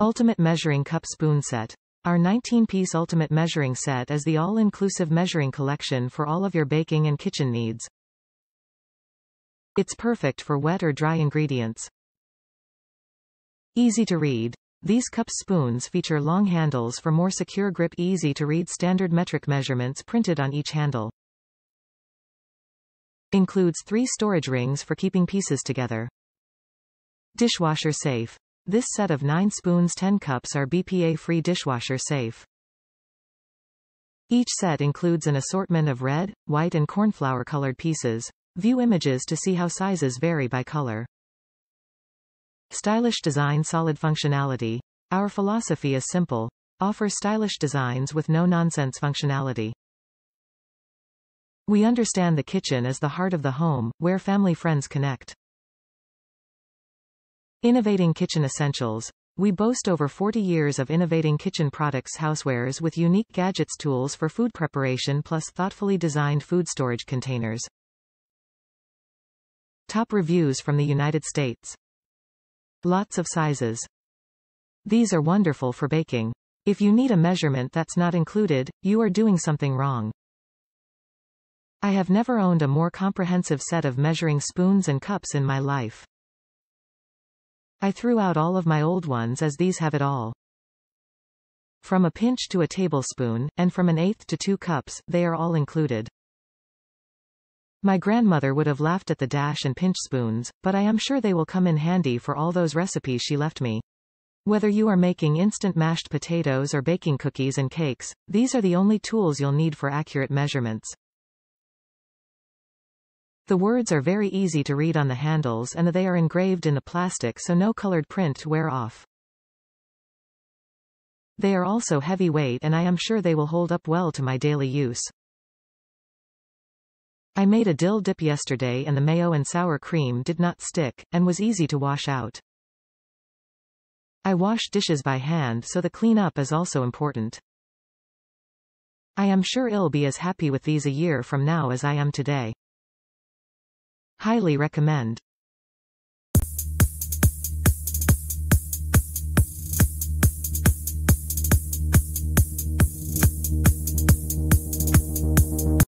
Ultimate Measuring Cup Spoon Set. Our 19-piece Ultimate Measuring Set is the all-inclusive measuring collection for all of your baking and kitchen needs. It's perfect for wet or dry ingredients. Easy to read. These cup spoons feature long handles for more secure grip easy to read standard metric measurements printed on each handle. Includes three storage rings for keeping pieces together. Dishwasher safe. This set of 9 spoons 10 cups are BPA-free dishwasher safe. Each set includes an assortment of red, white and cornflower colored pieces. View images to see how sizes vary by color. Stylish design solid functionality. Our philosophy is simple. Offer stylish designs with no-nonsense functionality. We understand the kitchen as the heart of the home, where family friends connect. Innovating kitchen essentials. We boast over 40 years of innovating kitchen products housewares with unique gadgets tools for food preparation plus thoughtfully designed food storage containers. Top reviews from the United States. Lots of sizes. These are wonderful for baking. If you need a measurement that's not included, you are doing something wrong. I have never owned a more comprehensive set of measuring spoons and cups in my life. I threw out all of my old ones as these have it all. From a pinch to a tablespoon, and from an eighth to two cups, they are all included. My grandmother would have laughed at the dash and pinch spoons, but I am sure they will come in handy for all those recipes she left me. Whether you are making instant mashed potatoes or baking cookies and cakes, these are the only tools you'll need for accurate measurements. The words are very easy to read on the handles and they are engraved in the plastic so no colored print wear off. They are also heavyweight and I am sure they will hold up well to my daily use. I made a dill dip yesterday and the mayo and sour cream did not stick, and was easy to wash out. I wash dishes by hand so the cleanup is also important. I am sure I'll be as happy with these a year from now as I am today. Highly recommend.